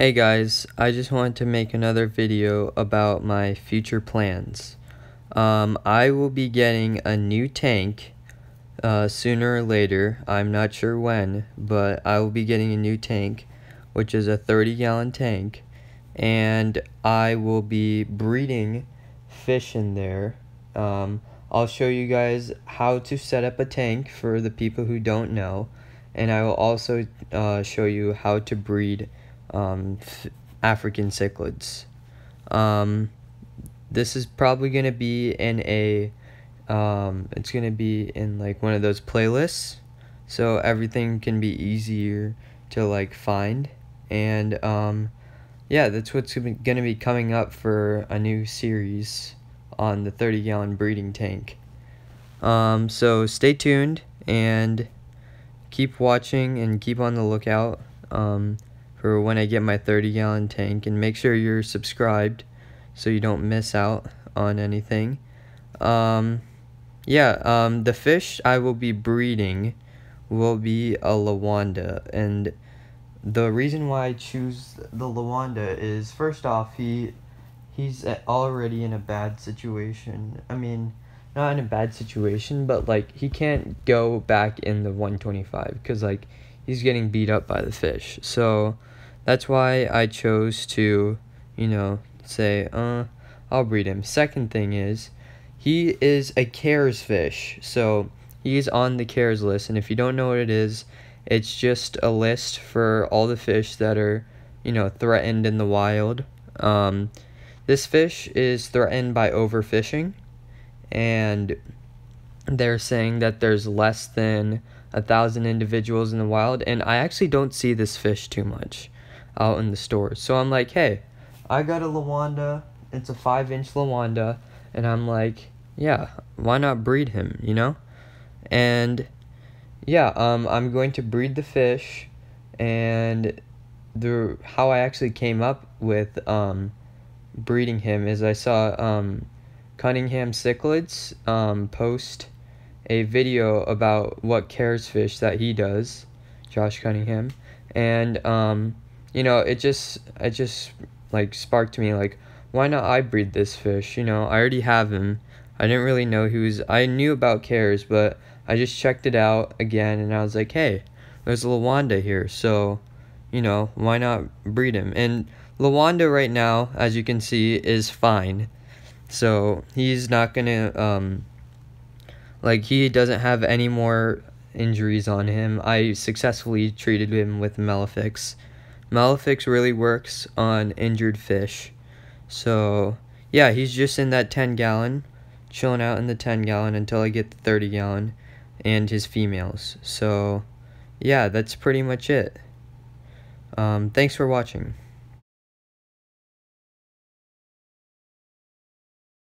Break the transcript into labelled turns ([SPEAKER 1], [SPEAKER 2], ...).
[SPEAKER 1] Hey guys, I just wanted to make another video about my future plans. Um, I will be getting a new tank uh, sooner or later. I'm not sure when, but I will be getting a new tank, which is a 30 gallon tank, and I will be breeding fish in there. Um, I'll show you guys how to set up a tank for the people who don't know, and I will also uh, show you how to breed um, African cichlids. Um, this is probably going to be in a, um, it's going to be in like one of those playlists. So everything can be easier to like find. And um, yeah, that's what's going to be coming up for a new series on the 30 gallon breeding tank. Um, so stay tuned and keep watching and keep on the lookout. Um, for when I get my 30 gallon tank and make sure you're subscribed so you don't miss out on anything. Um, yeah, um, the fish I will be breeding will be a Lawanda and the reason why I choose the Lawanda is first off he he's already in a bad situation. I mean, not in a bad situation, but like he can't go back in the 125 cuz like he's getting beat up by the fish. So that's why I chose to, you know, say, uh, I'll breed him. Second thing is, he is a CARES fish, so he's on the CARES list, and if you don't know what it is, it's just a list for all the fish that are, you know, threatened in the wild. Um, this fish is threatened by overfishing, and they're saying that there's less than a thousand individuals in the wild, and I actually don't see this fish too much out in the stores. So I'm like, hey, I got a Lawanda. It's a five inch Lawanda. And I'm like, yeah, why not breed him, you know? And yeah, um, I'm going to breed the fish. And the how I actually came up with um, breeding him is I saw um, Cunningham Cichlids um, post a video about what CARES fish that he does, Josh Cunningham, and um, you know, it just it just like sparked me like why not I breed this fish? You know, I already have him. I didn't really know who's I knew about CARES, but I just checked it out again and I was like, "Hey, there's a Lawanda here." So, you know, why not breed him? And Lawanda right now, as you can see, is fine. So, he's not to um like he doesn't have any more injuries on him. I successfully treated him with MelaFix MelaFix really works on injured fish. So, yeah, he's just in that 10 gallon, chilling out in the 10 gallon until I get the 30 gallon and his females. So, yeah, that's pretty much it. Um, thanks for watching.